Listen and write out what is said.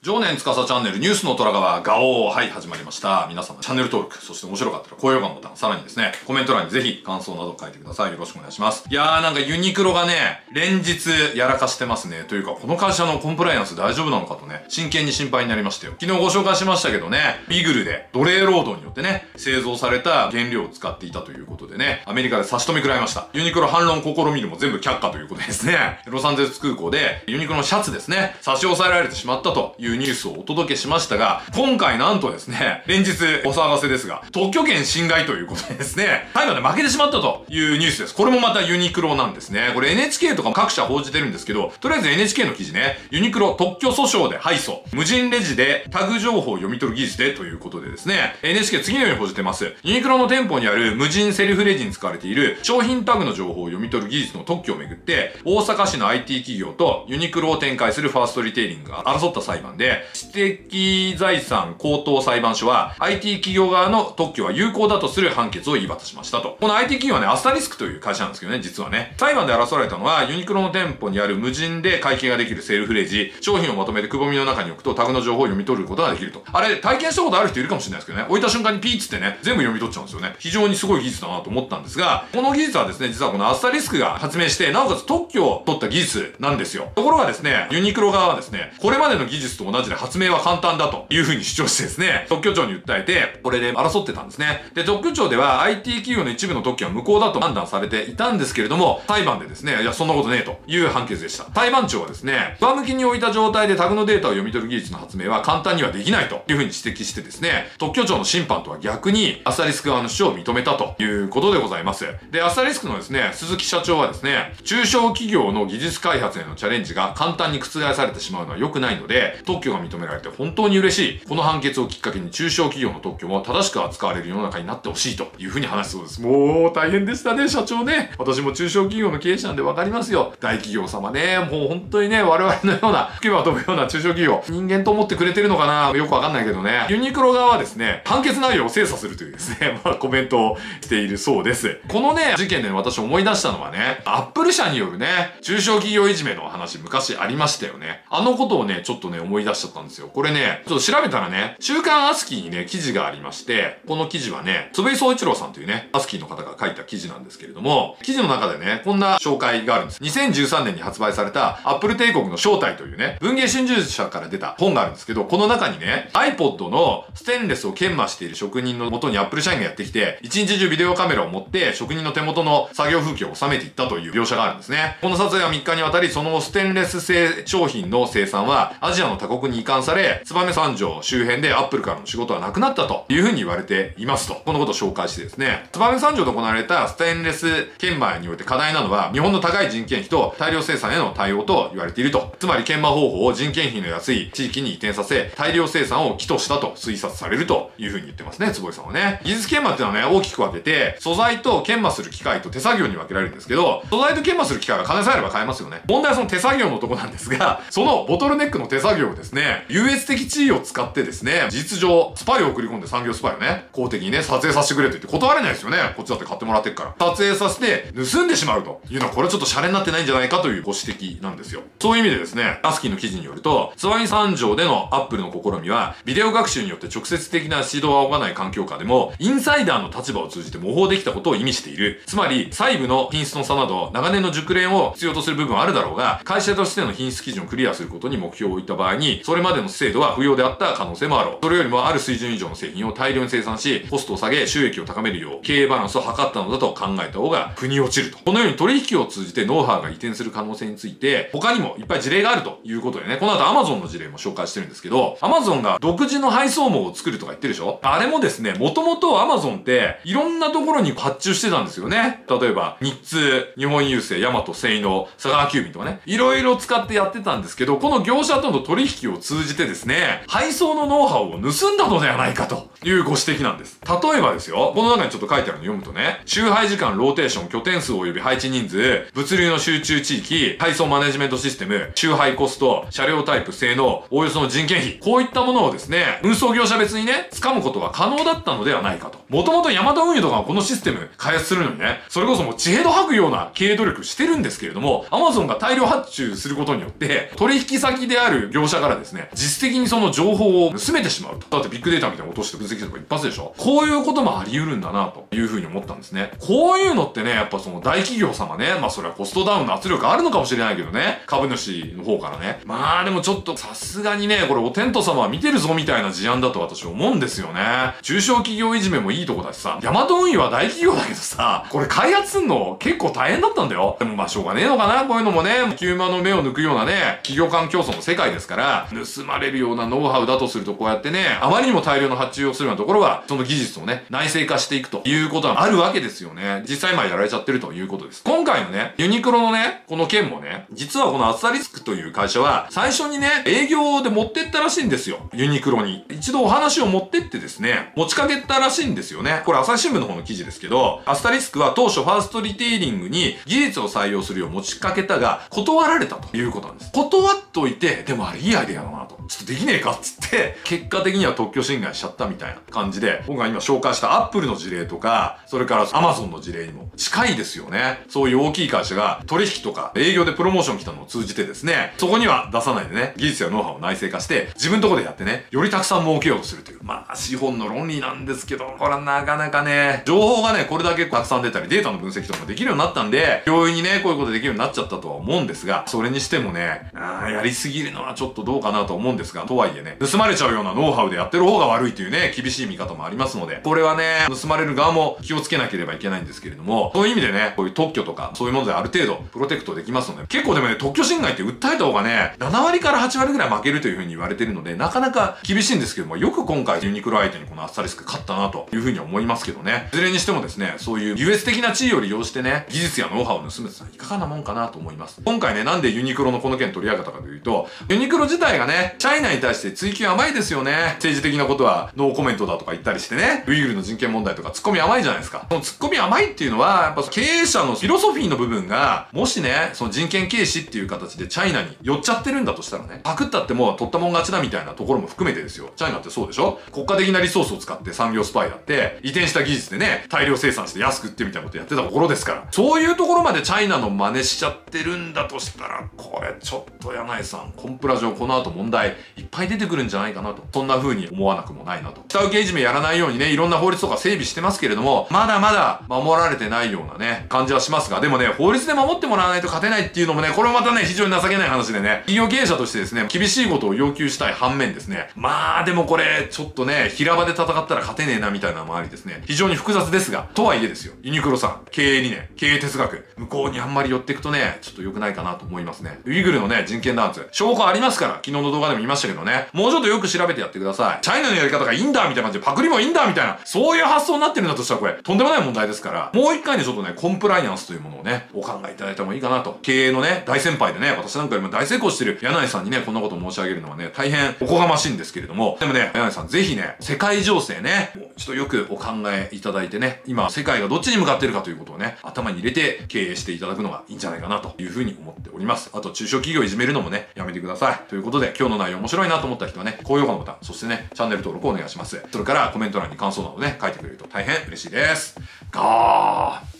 常年司チャンネルニュースの虎川ガオーはい始まりました。皆様チャンネル登録そして面白かったら高評価のボタンさらにですねコメント欄にぜひ感想など書いてください。よろしくお願いします。いやーなんかユニクロがね連日やらかしてますね。というかこの会社のコンプライアンス大丈夫なのかとね真剣に心配になりましたよ。昨日ご紹介しましたけどねビグルで奴隷労働によってね製造された原料を使っていたということでねアメリカで差し止め食らいました。ユニクロ反論試みるも全部却下ということですね。ロサンゼルス空港でユニクロのシャツですね差し押さえられてしまったというというニュースをお届けしましたが、今回なんとですね、連日お騒がせですが、特許権侵害ということでですね、裁判で負けてしまったというニュースです。これもまたユニクロなんですね。これ NHK とか各社報じてるんですけど、とりあえず NHK の記事ね、ユニクロ特許訴訟で敗訴、無人レジでタグ情報を読み取る技術でということでですね、NHK 次のように報じてます。ユニクロの店舗にある無人セルフレジに使われている商品タグの情報を読み取る技術の特許をめぐって、大阪市の IT 企業とユニクロを展開するファーストリテイリングが争った裁判で、知的財産高等裁判所は IT 企業側の特許は有効だとする判決を言い渡しましたと。この IT 企業はね、アスタリスクという会社なんですけどね、実はね。裁判で争われたのは、ユニクロの店舗にある無人で会計ができるセールフレージ、商品をまとめてくぼみの中に置くとタグの情報を読み取ることができると。あれ、体験したことある人いるかもしれないですけどね、置いた瞬間にピーッつってね、全部読み取っちゃうんですよね。非常にすごい技術だなと思ったんですが、この技術はですね、実はこのアスタリスクが発明して、なおかつ特許を取った技術なんですよ。ところがですね、ユニクロ側はですね、これまでの技術と同じで発明は簡単だというふうに主張してですね、特許庁に訴えて、これで争ってたんですね。で、特許庁では IT 企業の一部の特許は無効だと判断されていたんですけれども、裁判でですね、いや、そんなことねえという判決でした。裁判長はですね、上向きに置いた状態でタグのデータを読み取る技術の発明は簡単にはできないというふうに指摘してですね、特許庁の審判とは逆に、アスタリスク側の主張を認めたということでございます。で、アスタリスクのですね、鈴木社長はですね、中小企業の技術開発へのチャレンジが簡単に覆されてしまうのは良くないので、特許が認められて本当に嬉しい。この判決をきっかけに中小企業の特許も正しく扱われる世の中になってほしいというふうに話すそうです。もう大変でしたね、社長ね。私も中小企業の経営者なんでわかりますよ。大企業様ね、もう本当にね、我々のような、吹けば飛ぶような中小企業、人間と思ってくれてるのかなよくわかんないけどね。ユニクロ側はですね、判決内容を精査するというですね、まあコメントをしているそうです。このね、事件で私思い出したのはね、アップル社によるね、中小企業いじめの話昔ありましたよね。あのことをね、ちょっとね、思い出しちゃったんですよ。これね、ちょっと調べたらね、週刊アスキーにね、記事がありまして、この記事はね、つぶい総一郎さんというね、アスキーの方が書いた記事なんですけれども、記事の中でね、こんな紹介があるんです。2013年に発売された、アップル帝国の正体というね、文芸春秋社から出た本があるんですけど、この中にね、iPod のステンレスを研磨している職人の元にアップル社員がやってきて、一日中ビデオカメラを持って職人の手元の作業風景を収めていったという描写があるんですね。この撮影は3日にわたり、そのステンレス製商品の生産はアジアの他国に移管され、燕三条周辺でアップルからの仕事はなくなったというふうに言われていますと。このことを紹介してですね、燕三条で行われたステンレス研磨において課題なのは、日本の高い人件費と大量生産への対応と言われていると。つまり研磨方法を人件費の安い地域に移転させ、大量生産を起としたと推察されるというふうに言ってますね、坪井さんはね。技術研磨っていうのはね、大きく分けて、素材と研磨する機械と手作業に分けられるんですけど、素材と研磨する機械は金さえあれば買えますよね。問題はその手作業のとこなんですが、そのボトルネックの手作業をですね、ね優越的地位を使ってですね、事実上、スパイを送り込んで産業スパイをね、公的にね、撮影させてくれと言って断れないですよね。こっちだって買ってもらってっから。撮影させて、盗んでしまうというのは、これちょっとシャレになってないんじゃないかというご指摘なんですよ。そういう意味でですね、アスキーの記事によると、ツワイン三条でのアップルの試みは、ビデオ学習によって直接的な指導を仰がない環境下でも、インサイダーの立場を通じて模倣できたことを意味している。つまり、細部の品質の差など、長年の熟練を必要とする部分はあるだろうが、会社としての品質基準をクリアすることに目標を置いた場合に、それまでの制度は不要であった可能性もあろう。それよりもある水準以上の製品を大量に生産し、コストを下げ、収益を高めるよう、経営バランスを図ったのだと考えた方が、腑に落ちると。このように取引を通じてノウハウが移転する可能性について、他にもいっぱい事例があるということでね、この後 Amazon の事例も紹介してるんですけど、Amazon が独自の配送網を作るとか言ってるでしょ？あれもですね、もともと Amazon っていろんなところに発注してたんですよね。例えば、日通、日本郵政、ヤマト、セイノ、佐川急便とかね、いろいろ使ってやってたんですけど、この業者との取引を通じてですね、配送のノウハウを盗んだのではないかというご指摘なんです。例えばですよ、この中にちょっと書いてあるの読むとね、周配時間、ローテーション、拠点数及び配置人数、物流の集中地域、配送マネジメントシステム、周配コスト、車両タイプ、性能、おおよその人件費、こういったものをですね、運送業者別にね、掴むことが可能だったのではないかと。もともとヤマト運輸とかはこのシステム開発するのにね、それこそもう地平度吐くような経営努力してるんですけれども、アマゾンが大量発注することによって、取引先である業者かからですね、実質的にその情報を盗めてしまうと。だってビッグデータみたいな落として分析すれば一発でしょこういうこともあり得るんだな、というふうに思ったんですね。こういうのってね、やっぱその大企業様ね、まあそれはコストダウンの圧力あるのかもしれないけどね、株主の方からね。まあでもちょっとさすがにね、これお天道様は見てるぞみたいな事案だと私思うんですよね。中小企業いじめもいいとこだしさ、ヤマト運輸は大企業だけどさ、これ開発すんの結構大変だったんだよ。でもまあしょうがねえのかな、こういうのもね、キューマの目を抜くようなね、企業間競争の世界ですから、盗まれるようなノウハウだとするとこうやってね、あまりにも大量の発注をするようなところは、その技術をね、内製化していくということはあるわけですよね。実際まあやられちゃってるということです。今回のね、ユニクロのね、この件もね、実はこのアスタリスクという会社は、最初にね、営業で持ってったらしいんですよ。ユニクロに。一度お話を持ってってですね、持ちかけたらしいんですよね。これ朝日新聞の方の記事ですけど、アスタリスクは当初ファーストリテイリングに技術を採用するよう持ちかけたが、断られたということなんです。断っといて、でもあれいいアイデアだなと。ちょっとできねえかっつって、結果的には特許侵害しちゃったみたいな感じで、僕が今紹介したアップルの事例とか、それからアマゾンの事例にも近いですよね。そういう大きい会社が取引とか営業でプロモーション来たのを通じてですね、そこには出さないでね、技術やノウハウを内製化して、自分とこでやってね、よりたくさん儲けようとするという。まあ、資本の論理なんですけど、これはなかなかね、情報がね、これだけたくさん出たり、データの分析とかもできるようになったんで、容易にね、こういうことできるようになっちゃったとは思うんですが、それにしてもね、あやりすぎるのはちょっとどうかなと思うんですが、とはいえね、盗まれちゃうようなノウハウでやってる方が悪いというね、厳しい見方もありますので、これはね、盗まれる側も気をつけなければいけないんですけれども、そういう意味でね、こういう特許とか、そういうものである程度、プロテクトできますので、結構でもね、特許侵害って訴えた方がね、7割から8割ぐらい負けるというふうに言われてるので、なかなか厳しいんですけども、よく今回ユニクロ相手にこのアッサリスク勝ったなというふうに思いますけどね。いずれにしてもですね、そういう優越的な地位を利用してね、技術やノウハウを盗むってのはいかがなもんかなと思います。今回ね、なんでユニクロのこの件取り上げたかというと、ユニクロ自体がね、チャイナに対して追求甘いですよね。政治的なことはノーコメントだとか言ったりしてね、ウイグルの人権問題とか突っ込み甘いじゃないですか。その突っ込み甘いっていうのは、やっぱ経営者のフィロソフィーの部分が、もしね、その人権軽視っていう形でチャイナに寄っちゃってるんだとしたらね、パクったってもう取ったもん勝ちだみたいなところも含めてですよ。チャイナってそうでしょ？国家的なリソースを使って産業スパイやって、移転した技術でね、大量生産して安く売ってみたいなことやってたところですから。そういうところまでチャイナの真似しちゃってるんだとしたら、これちょっと柳井さん、コンプラ上この後問題いっぱい出てくるんじゃないかなと。そんな風に思わなくもないなと。下請けいじめやらないようにね、いろんな法律とか整備してますけれども、まだまだ守られてないようなね、感じはしますが、でもね、法律で守ってもらわないと勝てないっていうのもね、これもまたね、非常に情けない話でね、企業経営者としてですね、厳しいことを要求したい反面ですね、まあでもこれ、ちょっとね、平場で戦ったら勝てねえなみたいなのもありですね、非常に複雑ですが、とはいえですよ、ユニクロさん、経営理念、経営哲学、向こうにあんまり寄っていくとね、ちょっと良くないかなと思いますね。ウイグルのね、人権弾圧、証拠ありますから、昨日の動画でも言いましたけどね、もうちょっとよく調べてやってください。チャイナのやり方がいいんだみたいな感じで、パクリもいいんだみたいな、そういう発想になってるんだとしたらこれ、とんでもない問題ですから、もう一回ね、ちょっとね、コンプライアンスというものをね、お考えいただいてもいいかなと。経営のね、大先輩でね、私なんかよりも大成功してる柳井さんにね、こんなこと申し上げるのはね、大変おこがましいんですけれども、でもね、柳井さんぜひね、世界情勢ね、もうちょっとよくお考えいただいてね、今、世界がどっちに向かってるかということをね、頭に入れて経営していただくのがいいんじゃないかなというふうに思っております。あと、中小企業いじめるのもね、やめてください。ということで、今日の内容面白いなと思った人はね、高評価のボタン、そしてね、チャンネル登録をお願いします。それからコメント欄に感想などね、書いてくれると大変嬉しいです。ガー